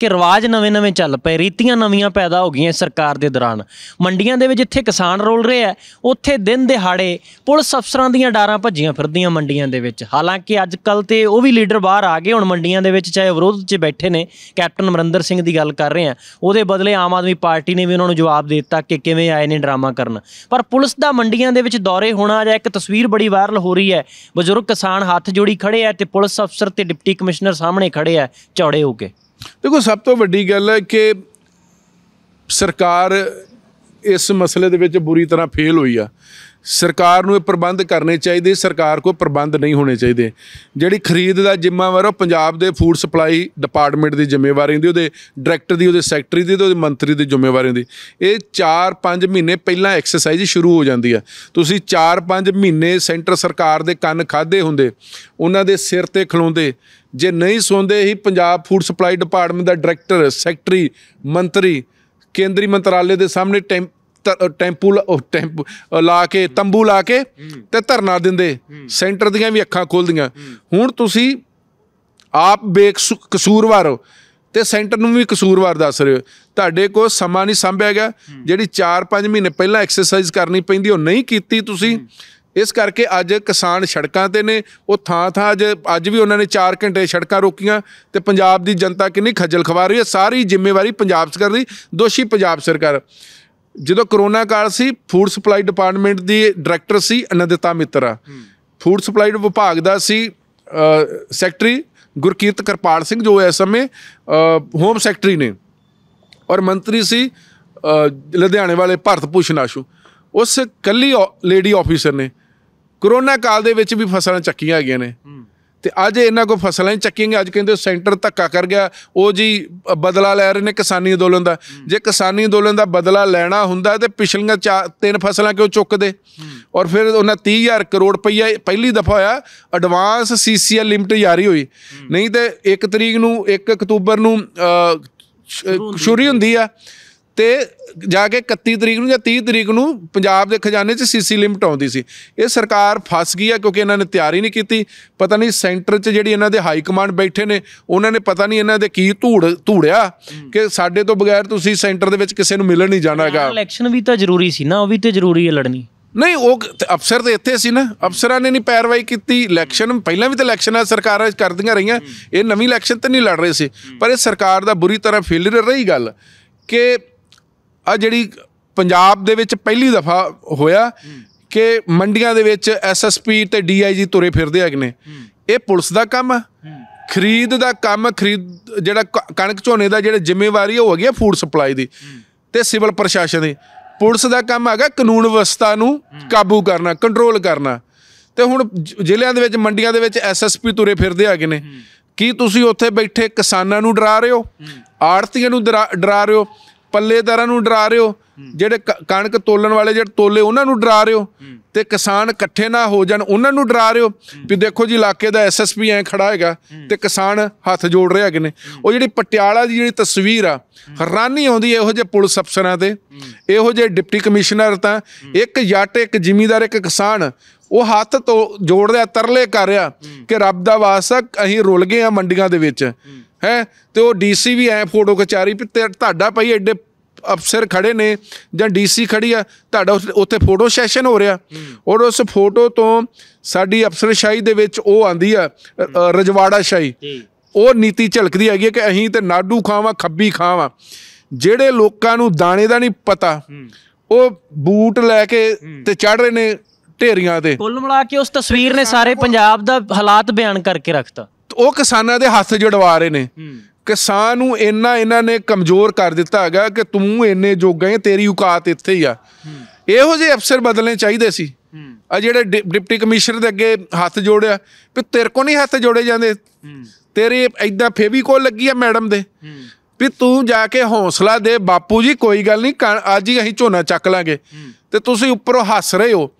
ਕਿ ਰਿਵਾਜ ਨਵੇਂ-ਨਵੇਂ ਚੱਲ ਪਏ, ਰੀਤੀਆਂ ਨਵੀਆਂ ਪੈਦਾ ਹੋ ਗਈਆਂ ਸਰਕਾਰ ਦੇ ਦੌਰਾਨ। ਮੰਡੀਆਂ ਦੇ ਵਿੱਚ ਜਿੱਥੇ ਕਿਸਾਨ ਰੋਲ ਰਹੇ ਆ ਉੱਥੇ ਦਿਨ ਦਿਹਾੜੇ ਪੁਲਿਸ ਅਫਸਰਾਂ ਦੀਆਂ ਡਾਰਾਂ ਭੱਜੀਆਂ ਫਿਰਦੀਆਂ ਮੰਡੀਆਂ ਦੇ ਵਿੱਚ। ਹਾਲਾਂਕਿ ਅੱਜ ਕੱਲ ਤੇ ਉਹ ਵੀ ਲੀਡਰ ਬਾਹਰ ਆ ਗਏ, ਹੁਣ ਮੰਡੀਆਂ ਦੇ ਵਿੱਚ ਚਾਹੇ ਵਿਰੋਧ 'ਚ ਬੈਠੇ ਨੇ, ਕੈਪਟਨ ਅਮਰਿੰਦਰ ਸਿੰਘ ਦੀ ਗੱਲ ਕਰ ਰਹੇ ਆ ਉਹਦੇ ਬਦਲੇ ਆਮ ਆਦਮੀ ਪਾਰਟੀ ਨੇ ਵੀ ਉਹਨਾਂ ਨੂੰ ਜਵਾਬ ਦੇ ਦਿੱਤਾ ਕਿ ਕਿਵੇਂ ਆਏ ਨੇ ਡਰਾਮਾ ਕਰਨ। ਪਰ ਪੁਲਿਸ ਦਾ ਮੰਡੀਆਂ ਦੇ ਵਿੱਚ ਦੌਰੇ ਹੋਣਾ ਜਾਂ ਇੱਕ ਤਸਵੀਰ ਬੜੀ ਵਾਇਰਲ ਹੋ ਰਹੀ ਹੈ। ਬਜ਼ੁਰਗ ਕਿਸਾਨ ਹੱਥ ਜੋੜੀ ਖੜੇ ਆ ਤੇ ਪੁਲਿਸ ਅਫਸਰ ਤੇ ਡਿਪਟੀ ਕਮਿਸ਼ਨਰ ਸਾਹਮਣੇ ਖੜੇ ਆ ਚੌੜੇ ਹੋ ਕੇ। ਦੇਖੋ, ਸਭ ਤੋਂ ਵੱਡੀ ਗੱਲ ਹੈ ਕਿ ਸਰਕਾਰ ਇਸ ਮਸਲੇ ਦੇ ਵਿੱਚ ਬੁਰੀ ਤਰ੍ਹਾਂ ਫੇਲ ਹੋਈ ਆ। ਸਰਕਾਰ ਨੂੰ ਇਹ ਪ੍ਰਬੰਧ ਕਰਨੇ ਚਾਹੀਦੇ, ਸਰਕਾਰ ਕੋਲ ਪ੍ਰਬੰਧ ਨਹੀਂ ਹੋਣੇ ਚਾਹੀਦੇ। ਜਿਹੜੀ ਖਰੀਦ ਦਾ ਜ਼ਿੰਮੇਵਾਰ ਉਹ ਪੰਜਾਬ ਦੇ ਫੂਡ ਸਪਲਾਈ ਡਿਪਾਰਟਮੈਂਟ ਦੀ ਜ਼ਿੰਮੇਵਾਰੀ ਹੁੰਦੀ, ਉਹਦੇ ਡਾਇਰੈਕਟਰ ਦੀ, ਉਹਦੇ ਸੈਕਟਰੀ ਦੀ ਤੇ ਉਹਦੇ ਮੰਤਰੀ ਦੀ ਜ਼ਿੰਮੇਵਾਰੀ ਹੁੰਦੀ। ਇਹ 4-5 ਮਹੀਨੇ ਪਹਿਲਾਂ ਐਕਸਰਸਾਈਜ਼ ਸ਼ੁਰੂ ਹੋ ਜਾਂਦੀ ਆ। ਤੁਸੀਂ 4-5 ਮਹੀਨੇ ਸੈਂਟਰ ਸਰਕਾਰ ਦੇ ਕੰਨ ਖਾਦੇ ਹੁੰਦੇ, ਉਹਨਾਂ ਦੇ ਸਿਰ ਤੇ ਖਲੋਂਦੇ, ਜੇ ਨਹੀਂ ਸੁਣਦੇ ਹੀ ਪੰਜਾਬ ਫੂਡ ਸਪਲਾਈ ਡਿਪਾਰਟਮੈਂਟ ਦਾ ਡਾਇਰੈਕਟਰ ਸੈਕਟਰੀ ਮੰਤਰੀ, ਕੇਂਦਰੀ ਮੰਤਰਾਲੇ ਦੇ ਸਾਹਮਣੇ ਟੈਂਪ ਟੈਂਪੂ ਲਾ ਕੇ ਤੰਬੂ ਲਾ ਕੇ ਤੇ ਧਰਨਾ ਦਿੰਦੇ। ਸੈਂਟਰ ਦੀਆਂ ਵੀ ਅੱਖਾਂ ਖੋਲਦੀਆਂ। ਹੁਣ ਤੁਸੀਂ ਆਪ ਬੇਕਸੂਰਵਾਰ ਹੋ ਤੇ ਸੈਂਟਰ ਨੂੰ ਵੀ ਕਸੂਰਵਾਰ ਦੱਸ ਰਹੇ ਹੋ। ਤੁਹਾਡੇ ਕੋਲ ਸਮਾਂ ਨਹੀਂ ਸੰਭਿਆ ਗਿਆ। ਜਿਹੜੀ 4-5 ਮਹੀਨੇ ਪਹਿਲਾਂ ਐਕਸਰਸਾਈਜ਼ ਕਰਨੀ ਪੈਂਦੀ ਉਹ ਨਹੀਂ ਕੀਤੀ ਤੁਸੀਂ। ਇਸ ਕਰਕੇ ਅੱਜ ਕਿਸਾਨ ਸੜਕਾਂ ਤੇ ਨੇ। ਉਹ ਥਾਂ ਥਾਂ ਅੱਜ ਅੱਜ ਵੀ ਉਹਨਾਂ ਨੇ 4 ਘੰਟੇ ਸੜਕਾਂ ਰੋਕੀਆਂ ਤੇ ਪੰਜਾਬ ਦੀ ਜਨਤਾ ਕਿੰਨੀ ਖੱਜਲ ਖਵਾ ਰਹੀ ਹੈ। ਸਾਰੀ ਜ਼ਿੰਮੇਵਾਰੀ ਪੰਜਾਬ ਸਰਕਾਰ ਦੀ ਦੋਸ਼ੀ ਪੰਜਾਬ ਸਰਕਾਰ। ਜਦੋਂ ਕਰੋਨਾ ਕਾਲ ਸੀ ਫੂਡ ਸਪਲਾਈ ਡਿਪਾਰਟਮੈਂਟ ਦੀ ਡਾਇਰੈਕਟਰ ਸੀ ਅਨੰਦਿਤਾ ਮਿੱਤਰਾ। ਫੂਡ ਸਪਲਾਈ ਵਿਭਾਗ ਦਾ ਸੀ ਸੈਕਟਰੀ ਗੁਰਕੀਰਤ ਕਿਰਪਾਲ ਸਿੰਘ ਜੋ ਇਸ ਸਮੇਂ ਹੋਮ ਸੈਕਟਰੀ ਨੇ। ਔਰ ਮੰਤਰੀ ਸੀ ਲੁਧਿਆਣੇ ਵਾਲੇ ਭਾਰਤ ਭੂਸ਼ਣ ਆਸ਼ੂ। ਉਸ ਕੱਲੀ ਲੇਡੀ ਆਫੀਸਰ ਨੇ। ਕਰੋਨਾ ਕਾਲ ਦੇ ਵਿੱਚ ਵੀ ਫਸਲਾਂ ਚੱਕੀਆਂ ਹੈਗੀਆਂ ਨੇ। ਤੇ ਅੱਜ ਇਹਨਾਂ ਕੋ ਫਸਲਾਂ ਹੀ ਚੱਕੀਆਂ ਅੱਜ ਕਹਿੰਦੇ ਸੈਂਟਰ ਧੱਕਾ ਕਰ ਗਿਆ। ਉਹ ਜੀ ਬਦਲਾ ਲੈ ਰਹੇ ਨੇ ਕਿਸਾਨੀ ਅੰਦੋਲਨ ਦਾ। ਜੇ ਕਿਸਾਨੀ ਅੰਦੋਲਨ ਦਾ ਬਦਲਾ ਲੈਣਾ ਹੁੰਦਾ ਤੇ ਪਿਛਲੀਆਂ ਤਿੰਨ ਫਸਲਾਂ ਕਿਉਂ ਚੁੱਕਦੇ? ਔਰ ਫਿਰ ਉਹਨਾਂ 30000 ਕਰੋੜ ਰੁਪਈਆ ਪਹਿਲੀ ਦਫਾ ਹੋਇਆ ਐਡਵਾਂਸ ਸੀਸੀਐਲ ਲਿਮਟ ਜਾਰੀ ਹੋਈ। ਨਹੀਂ ਤੇ 1 ਤਰੀਕ ਨੂੰ 1 ਅਕਤੂਬਰ ਨੂੰ ਸ਼ੁਰੂ ਹੁੰਦੀ ਆ। ਤੇ ਜਾ ਕੇ 31 ਤਰੀਕ ਨੂੰ ਜਾਂ 30 ਤਰੀਕ ਨੂੰ ਪੰਜਾਬ ਦੇ ਖਜ਼ਾਨੇ 'ਚ ਸੀਸੀ ਲਿਮਟ ਆਉਂਦੀ ਸੀ। ਇਹ ਸਰਕਾਰ ਫਸ ਗਈ ਆ ਕਿਉਂਕਿ ਇਹਨਾਂ ਨੇ ਤਿਆਰੀ ਨਹੀਂ ਕੀਤੀ। ਪਤਾ ਨਹੀਂ ਸੈਂਟਰ 'ਚ ਜਿਹੜੀ ਇਹਨਾਂ ਦੇ ਹਾਈ ਕਮਾਂਡ ਬੈਠੇ ਨੇ ਉਹਨਾਂ ਨੇ ਪਤਾ ਨਹੀਂ ਇਹਨਾਂ ਦੇ ਕੀ ਧੂੜ ਧੂੜਿਆ ਕਿ ਸਾਡੇ ਤੋਂ ਬਗੈਰ ਤੁਸੀਂ ਸੈਂਟਰ ਦੇ ਵਿੱਚ ਕਿਸੇ ਨੂੰ ਮਿਲਣ ਨਹੀਂ ਜਾਣਾਗਾ ਇਲੈਕਸ਼ਨ ਵੀ ਤਾਂ ਜ਼ਰੂਰੀ ਸੀ ਨਾ ਉਹ ਵੀ ਤੇ ਜ਼ਰੂਰੀ ਹੈ ਲੜਨੀ। ਨਹੀਂ ਉਹ ਅਫਸਰ ਤੇ ਇੱਥੇ ਸੀ ਨਾ। ਅਫਸਰਾਂ ਨੇ ਨਹੀਂ ਪੈਰਵਾਈ ਕੀਤੀ। ਇਲੈਕਸ਼ਨ ਪਹਿਲਾਂ ਵੀ ਤਾਂ ਇਲੈਕਸ਼ਨਾਂ ਸਰਕਾਰਾਂ ਕਰਦੀਆਂ ਰਹੀਆਂ। ਇਹ ਨਵੀਂ ਇਲੈਕਸ਼ਨ ਤੇ ਨਹੀਂ ਲੜ ਰਹੇ ਸੀ। ਪਰ ਇਹ ਸਰਕਾਰ ਦਾ ਬੁਰੀ ਤਰ੍ਹਾਂ ਫੇਲਿਅਰ ਰਹੀ ਗੱਲ ਕਿ ਆ ਜਿਹੜੀ ਪੰਜਾਬ ਦੇ ਵਿੱਚ ਪਹਿਲੀ ਦਫਾ ਹੋਇਆ ਕਿ ਮੰਡੀਆਂ ਦੇ ਵਿੱਚ ਐਸਐਸਪੀ ਤੇ ਡੀਆਈਜੀ ਤੁਰੇ ਫਿਰਦੇ ਹੈਗੇ ਨੇ। ਇਹ ਪੁਲਿਸ ਦਾ ਕੰਮ ਆ। ਖਰੀਦ ਦਾ ਕੰਮ, ਖਰੀਦ ਜਿਹੜਾ ਕ- ਕਣਕ ਝੋਨੇ ਦਾ ਜਿਹੜਾ ਜ਼ਿੰਮੇਵਾਰੀ ਉਹ ਹੈਗੀ ਆ ਫੂਡ ਸਪਲਾਈ ਦੀ ਤੇ ਸਿਵਲ ਪ੍ਰਸ਼ਾਸਨ ਦੀ। ਪੁਲਿਸ ਦਾ ਕੰਮ ਹੈਗਾ ਕਾਨੂੰਨ ਵਿਵਸਥਾ ਨੂੰ ਕਾਬੂ ਕਰਨਾ ਕੰਟਰੋਲ ਕਰਨਾ। ਤੇ ਹੁਣ ਜ਼ਿਲ੍ਹਿਆਂ ਦੇ ਵਿੱਚ, ਮੰਡੀਆਂ ਦੇ ਵਿੱਚ ਐਸਐਸਪੀ ਤੁਰੇ ਫਿਰਦੇ ਹੈਗੇ ਨੇ। ਕੀ ਤੁਸੀਂ ਉੱਥੇ ਬੈਠੇ ਕਿਸਾਨਾਂ ਨੂੰ ਡਰਾ ਰਹੇ ਹੋ? ਆੜਤੀਆਂ ਨੂੰ ਡਰਾ ਡਰਾ ਰਹੇ ਹੋ? ਪੱਲੇਦਾਰਾਂ ਨੂੰ ਡਰਾ ਰਹੇ ਹੋ ਜਿਹੜੇ ਕਣਕ ਤੋਲਣ ਵਾਲੇ ਜਿਹੜੇ ਤੋਲੇ ਉਹਨਾਂ ਨੂੰ ਡਰਾ ਰਹੇ ਹੋ ਤੇ ਕਿਸਾਨ ਇਕੱਠੇ ਨਾ ਹੋ ਜਾਣ ਉਹਨਾਂ ਨੂੰ ਡਰਾ ਰਹੇ ਹੋ ਵੀ ਦੇਖੋ ਜੀ ਇਲਾਕੇ ਦਾ ਐਸਐਸਪੀ ਐ ਖੜਾ ਹੈਗਾ ਤੇ ਕਿਸਾਨ ਹੱਥ ਜੋੜ ਰਹੇ ਹੈਗੇ ਨੇ। ਉਹ ਜਿਹੜੀ ਪਟਿਆਲਾ ਦੀ ਜਿਹੜੀ ਤਸਵੀਰ ਆ ਹੈਰਾਨੀ ਆਉਂਦੀ ਹੈ ਇਹੋ ਜਿਹੇ ਪੁਲਿਸ ਅਫਸਰਾਂ ਤੇ। ਇਹੋ ਜਿਹੇ ਡਿਪਟੀ ਕਮਿਸ਼ਨਰ ਤਾਂ ਇੱਕ ਜੱਟ ਇੱਕ ਜ਼ਿਮੀਂਦਾਰ ਇੱਕ ਕਿਸਾਨ ਉਹ ਹੱਥ ਤੋਂ ਜੋੜ ਰਿਹਾ ਤਰਲੇ ਕਰ ਰਿਹਾ ਕਿ ਰੱਬ ਦਾ ਵਾਸਤਾ ਅਸੀਂ ਰੁਲ ਗਏ ਆ ਮੰਡੀਆਂ ਦੇ ਵਿੱਚ। ਹੈ। ਤੇ ਉਹ ਡੀਸੀ ਵੀ ਐ ਫੋਟੋ ਖਿਚਾਰੀ ਵੀ ਤੇ- ਤੁਹਾਡਾ ਭਾਈ ਐਡੇ ਅਫਸਰ ਖੜੇ ਨੇ ਜਾਂ ਡੀਸੀ ਖੜੀ ਆ ਤੁਹਾਡਾ ਉੱਥੇ ਫੋਟੋ ਸੈਸ਼ਨ ਹੋ ਰਿਹਾ। ਔਰ ਉਸ ਫੋਟੋ ਤੋਂ ਸਾਡੀ ਅਫਸਰਸ਼ਾਹੀ ਦੇ ਵਿੱਚ ਉਹ ਆਂਦੀ ਆ ਰਜਵਾੜਾ ਸ਼ਾਹੀ ਉਹ ਨੀਤੀ ਝਲਕਦੀ ਹੈਗੀ ਕਿ ਅਸੀਂ ਤੇ ਨਾਡੂ ਖਾਵਾਂ ਖੱਬੀ ਖਾਵਾਂ। ਜਿਹੜੇ ਲੋਕਾਂ ਨੂੰ ਦਾਣੇ ਦਾ ਨਹੀਂ ਪਤਾ ਉਹ ਬੂਟ ਲੈ ਕੇ ਤੇ ਚੜ ਰਹੇ ਨੇ ਢੇਰੀਆਂ ਤੇ। ਕੁੱਲ ਮਿਲਾ ਕੇ ਉਸ ਤਸਵੀਰ ਨੇ ਸਾਰੇ ਪੰਜਾਬ ਦਾ ਹਾਲਾਤ ਬਿਆਨ ਕਰਕੇ ਰੱਖਤਾ। ਉਹ ਕਿਸਾਨਾਂ ਦੇ ਹੱਥ ਜੜਵਾ ਰਹੇ ਨੇ। ਕਿਸਾਨ ਨੂੰ ਇੰਨਾ ਇਹਨਾਂ ਨੇ ਕਮਜ਼ੋਰ ਕਰ ਦਿੱਤਾ ਹੈਗਾ ਕਿ ਤੂੰ ਇੰਨੇ ਜੋਗਾ ਹੈ ਤੇਰੀ ਔਕਾਤ ਇੱਥੇ ਹੀ ਆ। ਇਹੋ ਜਿਹੇ ਅਫਸਰ ਬਦਲਣੇ ਚਾਹੀਦੇ ਸੀ। ਆ ਜਿਹੜੇ ਡਿਪਟੀ ਕਮਿਸ਼ਨਰ ਦੇ ਅੱਗੇ ਹੱਥ ਜੋੜਿਆ ਵੀ ਤੇਰੇ ਕੋ ਨਹੀਂ ਹੱਥ ਜੋੜੇ ਜਾਂਦੇ। ਤੇਰੇ ਐਦਾਂ ਫੇਵੀਕੋਲ ਲੱਗੀ ਆ ਮੈਡਮ ਦੇ। ਵੀ ਤੂੰ ਜਾ ਕੇ ਹੌਸਲਾ ਦੇ ਬਾਪੂ ਜੀ ਕੋਈ ਗੱਲ ਨਹੀਂ ਅੱਜ ਹੀ ਅਸੀਂ ਝੋਨਾ ਚੱਕ ਲਾਂਗੇ। ਤੇ ਤੁਸੀਂ ਉੱਪਰੋਂ ਹੱਸ ਰਹੇ ਹੋ।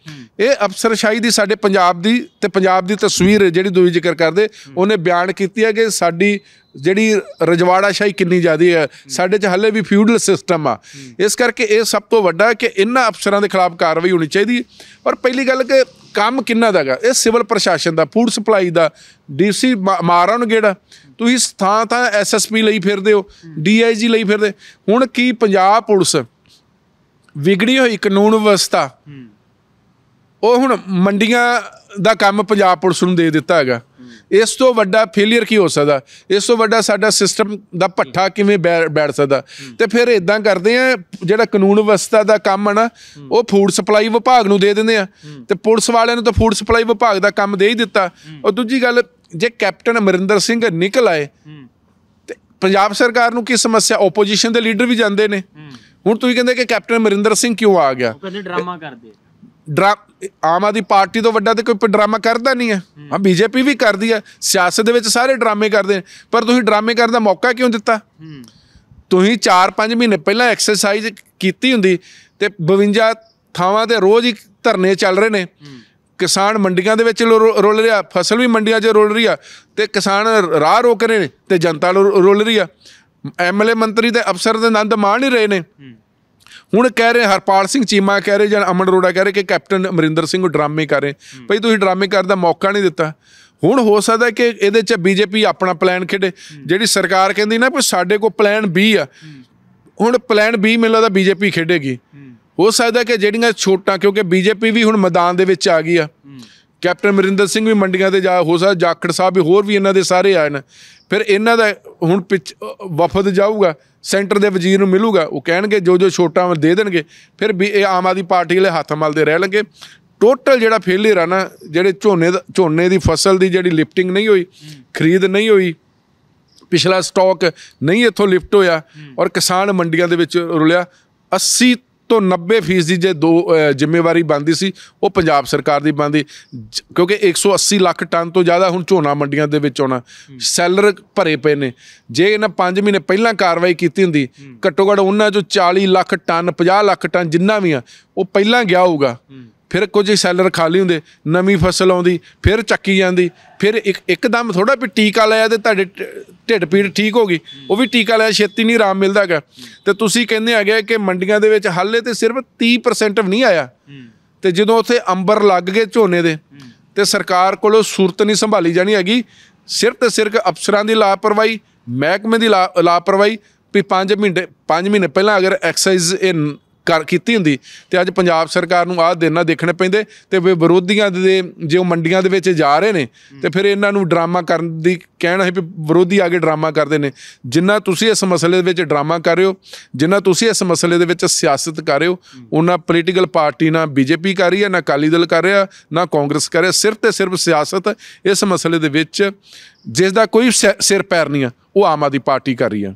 ਇਹ ਅਫਸਰਸ਼ਾਹੀ ਦੀ ਸਾਡੇ ਪੰਜਾਬ ਦੀ ਤੇ ਪੰਜਾਬ ਦੀ ਤਸਵੀਰ ਜਿਹੜੀ ਦੂਜੀ ਜ਼ਿਕਰ ਕਰਦੇ। ਉਹਨੇ ਬਿਆਨ ਕੀਤੀ ਹੈ ਕਿ ਸਾਡੀ ਜਿਹੜੀ ਰਜਵਾੜਾ ਸ਼ਾਹੀ ਕਿੰਨੀ ਜ਼ਿਆਦੀ ਹੈ। ਸਾਡੇ 'ਚ ਹੱਲੇ ਵੀ ਫਿਊਡਲ ਸਿਸਟਮ ਆ। ਇਸ ਕਰਕੇ ਇਹ ਸਭ ਤੋਂ ਵੱਡਾ ਹੈ ਕਿ ਇਹਨਾਂ ਅਫਸਰਾਂ ਦੇ ਖਿਲਾਫ ਕਾਰਵਾਈ ਹੋਣੀ ਚਾਹੀਦੀ ਔਰ ਪਹਿਲੀ ਗੱਲ ਕਿ ਕੰਮ ਕਿੰਨਾ ਦਾਗਾ ਇਹ ਸਿਵਲ ਪ੍ਰਸ਼ਾਸਨ ਦਾ ਫੂਡ ਸਪਲਾਈ ਦਾ ਡੀਸੀ ਮਾਰਾਂ ਨੂੰ ਗੇੜਾ ਤੁਸੀਂ ਥਾਂ ਥਾਂ ਐਸਐਸਪੀ ਲਈ ਫਿਰਦੇ ਹੋ ਡੀਆਈਜੀ ਲਈ ਫਿਰਦੇ। ਹੁਣ ਕੀ ਪੰਜਾਬ ਪੁਲਿਸ ਵਿਗੜੀ ਹੋਈ ਕਾਨੂੰਨ ਵਿਵਸਥਾ? ਉਹ ਹੁਣ ਮੰਡੀਆਂ ਦਾ ਕੰਮ ਪੰਜਾਬ ਪੁਲਿਸ ਨੂੰ ਦੇ ਦਿੱਤਾ ਹੈਗਾ। ਇਸ ਤੋਂ ਵੱਡਾ ਫੇਲਿਅਰ ਕੀ ਹੋ ਸਕਦਾ? ਇਸ ਤੋਂ ਵੱਡਾ ਸਾਡਾ ਸਿਸਟਮ ਦਾ ਪੱਠਾ ਕਿਵੇਂ ਬੈਠ ਸਕਦਾ? ਤੇ ਫਿਰ ਇਦਾਂ ਕਰਦੇ ਆ ਜਿਹੜਾ ਕਾਨੂੰਨ ਵਿਵਸਥਾ ਦਾ ਕੰਮ ਆ ਨਾ ਉਹ ਫੂਡ ਸਪਲਾਈ ਵਿਭਾਗ ਨੂੰ ਦੇ ਦਿੰਦੇ ਆ। ਤੇ ਪੁਲਿਸ ਵਾਲਿਆਂ ਨੂੰ ਤਾਂ ਫੂਡ ਸਪਲਾਈ ਵਿਭਾਗ ਦਾ ਕੰਮ ਦੇ ਹੀ ਦਿੱਤਾ। ਔਰ ਦੂਜੀ ਗੱਲ ਜੇ ਕੈਪਟਨ ਅਮਰਿੰਦਰ ਸਿੰਘ ਨਿਕਲ ਆਏ ਤੇ ਪੰਜਾਬ ਸਰਕਾਰ ਨੂੰ ਕੀ ਸਮੱਸਿਆ? ਆਪੋਜੀਸ਼ਨ ਦੇ ਲੀਡਰ ਵੀ ਜਾਂਦੇ ਨੇ। ਹੁਣ ਤੁਸੀਂ ਕਹਿੰਦੇ ਕਿ ਕੈਪਟਨ ਅਮਰਿੰਦਰ ਸਿੰਘ ਕਿਉਂ ਆ ਗਿਆ? ਕਹਿੰਦੇ ਡਰਾਮਾ ਕਰਦੇ ਆਮ ਆਦਮੀ ਪਾਰਟੀ ਤੋਂ ਵੱਡਾ ਤੇ ਕੋਈ ਡਰਾਮਾ ਕਰਦਾ ਨਹੀਂ ਹੈ। ਹਾਂ। ਬੀਜੇਪੀ ਵੀ ਕਰਦੀ ਹੈ ਸਿਆਸਤ ਦੇ ਵਿੱਚ ਸਾਰੇ ਡਰਾਮੇ ਕਰਦੇ ਨੇ ਪਰ ਤੁਸੀਂ ਡਰਾਮੇ ਕਰਨ ਦਾ ਮੌਕਾ ਕਿਉਂ ਦਿੱਤਾ? ਤੁਸੀਂ 4-5 ਮਹੀਨੇ ਪਹਿਲਾਂ ਐਕਸਰਸਾਈਜ਼ ਕੀਤੀ ਹੁੰਦੀ ਤੇ 52 ਥਾਵਾਂ ਤੇ ਰੋਜ਼ ਹੀ ਧਰਨੇ ਚੱਲ ਰਹੇ ਨੇ। ਕਿਸਾਨ ਮੰਡੀਆਂ ਦੇ ਵਿੱਚ ਰੁਲ ਰਿਹਾ ਫਸਲ ਵੀ ਮੰਡੀਆਂ 'ਚ ਰੁਲ ਰਹੀ ਆ ਤੇ ਕਿਸਾਨ ਰਾਹ ਰੋਕ ਰਹੇ ਨੇ ਤੇ ਜਨਤਾ ਰੁਲ ਰਹੀ ਆ। ਐਮਐਲਏ ਮੰਤਰੀ ਤੇ ਅਫਸਰ ਦੇ ਆਨੰਦ ਮਾਣ ਹੀ ਰਹੇ ਨੇ। ਹੁਣ ਕਹਿ ਰਹੇ ਹਰਪਾਲ ਸਿੰਘ ਚੀਮਾ ਕਹਿ ਰਹੇ ਜਾਂ ਅਮਨ ਅਰੋੜਾ ਕਹਿ ਰਹੇ ਕਿ ਕੈਪਟਨ ਅਮਰਿੰਦਰ ਸਿੰਘ ਡਰਾਮੇ ਕਰ ਰਹੇ। ਭਈ ਤੁਸੀਂ ਡਰਾਮੇ ਕਰਨ ਦਾ ਮੌਕਾ ਨਹੀਂ ਦਿੱਤਾ। ਹੁਣ ਹੋ ਸਕਦਾ ਕਿ ਇਹਦੇ 'ਚ ਬੀਜੇਪੀ ਆਪਣਾ ਪਲਾਨ ਖੇਡੇ। ਜਿਹੜੀ ਸਰਕਾਰ ਕਹਿੰਦੀ ਨਾ ਵੀ ਸਾਡੇ ਕੋਲ ਪਲਾਨ B ਆ। ਹੁਣ ਪਲਾਨ B ਮੈਨੂੰ ਲੱਗਦਾ ਬੀਜੇਪੀ ਖੇਡੇਗੀ। ਹੋ ਸਕਦਾ ਕਿ ਜਿਹੜੀਆਂ ਛੋਟਾਂ ਕਿਉਂਕਿ ਬੀਜੇਪੀ ਵੀ ਹੁਣ ਮੈਦਾਨ ਦੇ ਵਿੱਚ ਆ ਗਈ ਆ। ਕੈਪਟਨ ਅਮਰਿੰਦਰ ਸਿੰਘ ਵੀ ਮੰਡੀਆਂ ਤੇ ਜਾ ਹੋ ਸਕਦਾ ਜਾਖੜ ਸਾਹਿਬ ਵੀ ਹੋਰ ਵੀ ਇਹਨਾਂ ਦੇ ਸਾਰੇ ਆਏ ਨੇ। ਫਿਰ ਇਹਨਾਂ ਦਾ ਹੁਣ ਪਿੱਛ ਵਫਦ ਜਾਊਗਾ ਸੈਂਟਰ ਦੇ ਵਜ਼ੀਰ ਨੂੰ ਮਿਲੂਗਾ ਉਹ ਕਹਿਣਗੇ ਜੋ ਜੋ ਛੋਟਾਂ ਦੇ ਦੇਣਗੇ। ਫਿਰ ਵੀ ਇਹ ਆਮ ਆਦਮੀ ਪਾਰਟੀ ਵਾਲੇ ਹੱਥ ਮਲਦੇ ਰਹਿ ਲਣਗੇ। ਟੋਟਲ ਜਿਹੜਾ ਫੇਲਿਅਰ ਆ ਨਾ ਜਿਹੜੇ ਝੋਨੇ ਦਾ ਝੋਨੇ ਦੀ ਫਸਲ ਦੀ ਜਿਹੜੀ ਲਿਫਟਿੰਗ ਨਹੀਂ ਹੋਈ ਖਰੀਦ ਨਹੀਂ ਹੋਈ ਪਿਛਲਾ ਸਟਾਕ ਨਹੀਂ ਇੱਥੋਂ ਲਿਫਟ ਹੋਇਆ ਔਰ ਕਿਸਾਨ ਮੰਡੀਆਂ ਦੇ ਵਿੱਚ ਰੁਲਿਆ 80 ਤੋਂ 90 ਫੀਸਦੀ ਜੇ ਦੋ ਜ਼ਿੰਮੇਵਾਰੀ ਬੰਦੀ ਸੀ ਉਹ ਪੰਜਾਬ ਸਰਕਾਰ ਦੀ ਬੰਦੀ ਕਿਉਂਕਿ 180 ਲੱਖ ਟਨ ਤੋਂ ਜ਼ਿਆਦਾ ਹੁਣ ਝੋਨਾ ਮੰਡੀਆਂ ਦੇ ਵਿੱਚ ਆਉਣਾ। ਸੈਲਰ ਭਰੇ ਪਏ ਨੇ। ਜੇ ਇਹਨਾਂ 5 ਮਹੀਨੇ ਪਹਿਲਾਂ ਕਾਰਵਾਈ ਕੀਤੀ ਹੁੰਦੀ ਘੱਟੋ ਘੱਟ ਉਹਨਾਂ ਚੋਂ 40 ਲੱਖ ਟਨ 50 ਲੱਖ ਟਨ ਜਿੰਨਾ ਵੀ ਆ ਉਹ ਪਹਿਲਾਂ ਗਿਆ ਹੋਊਗਾ। ਫਿਰ ਕੁਝ ਸੈਲਰ ਖਾਲੀ ਹੁੰਦੇ, ਨਵੀਂ ਫਸਲ ਆਉਂਦੀ, ਫਿਰ ਚੱਕੀ ਜਾਂਦੀ, ਫਿਰ ਇੱਕ ਇੱਕਦਮ ਥੋੜਾ ਵੀ ਟੀਕਾ ਲਾਇਆ ਤੇ ਤੁਹਾਡੇ ਢਿੱਡ ਪੀੜ ਠੀਕ ਹੋ ਗਈ, ਉਹ ਵੀ ਟੀਕਾ ਲਿਆ, ਛੇਤੀ ਨਹੀਂ ਆਰਾਮ ਮਿਲਦਾ ਹੈਗਾ। ਤੇ ਤੁਸੀਂ ਕਹਿੰਦੇ ਹੈਗੇ ਕਿ ਮੰਡੀਆਂ ਦੇ ਵਿੱਚ ਹਾਲੇ ਤੇ ਸਿਰਫ 30% ਵੀ ਨਹੀਂ ਆਇਆ। ਤੇ ਜਦੋਂ ਉੱਥੇ ਅੰਬਰ ਲੱਗ ਗਏ ਝੋਨੇ ਦੇ, ਤੇ ਸਰਕਾਰ ਕੋਲੋਂ ਸੂਰਤ ਨਹੀਂ ਸੰਭਾਲੀ ਜਾਣੀ ਹੈਗੀ, ਸਿਰਫ ਤੇ ਸਿਰਫ ਅਫਸਰਾਂ ਦੀ ਲਾਪਰਵਾਹੀ, ਮਹਿਕਮੇ ਦੀ ਲਾ- ਲਾਪਰਵਾਹੀ ਵੀ 5 ਮਹੀਨੇ 5 ਮਹੀਨੇ ਪਹਿਲਾਂ ਅਗਰ ਐਕਸਾਈਜ਼ ਇਹ ਕਰ, ਕੀਤੀ ਹੁੰਦੀ। ਤੇ ਅੱਜ ਪੰਜਾਬ ਸਰਕਾਰ ਨੂੰ ਆਹ ਦਿਨ ਨਾ ਦੇਖਣੇ ਪੈਂਦੇ ਤੇ ਵੀ ਵਿਰੋਧੀਆਂ ਦੇ ਜੇ ਉਹ ਮੰਡੀਆਂ ਦੇ ਵਿੱਚ ਜਾ ਰਹੇ ਨੇ, ਤੇ ਫਿਰ ਇਹਨਾਂ ਨੂੰ ਡਰਾਮਾ ਕਰਨ ਦੀ ਕਹਿਣਾ ਹੈ ਵੀ ਵਿਰੋਧੀ ਆ ਕੇ ਡਰਾਮਾ ਕਰਦੇ ਨੇ। ਜਿੰਨਾ ਤੁਸੀਂ ਇਸ ਮਸਲੇ ਦੇ ਵਿੱਚ ਡਰਾਮਾ ਕਰ ਰਹੇ ਹੋ, ਜਿੰਨਾ ਤੁਸੀਂ ਇਸ ਮਸਲੇ ਦੇ ਵਿੱਚ ਸਿਆਸਤ ਕਰ ਰਹੇ ਹੋ ਉਹਨਾਂ ਪੋਲੀਟੀਕਲ ਪਾਰਟੀ ਨਾ ਬੀਜੇਪੀ ਕਰ ਰਹੀ ਹੈ, ਨਾ ਅਕਾਲੀ ਦਲ ਕਰ ਰਿਹਾ, ਨਾ ਕਾਂਗਰਸ ਕਰ ਰਿਹਾ। ਸਿਰਫ ਤੇ ਸਿਰਫ ਸਿਆਸਤ ਇਸ ਮਸਲੇ ਦੇ ਵਿੱਚ ਜਿਸ ਦਾ ਕੋਈ ਸਿ- ਸਿਰ ਪੈਰ ਨਹੀਂ ਆ, ਉਹ ਆਮ ਆਦਮੀ ਪਾਰਟੀ ਕਰ ਰਹੀ ਆ।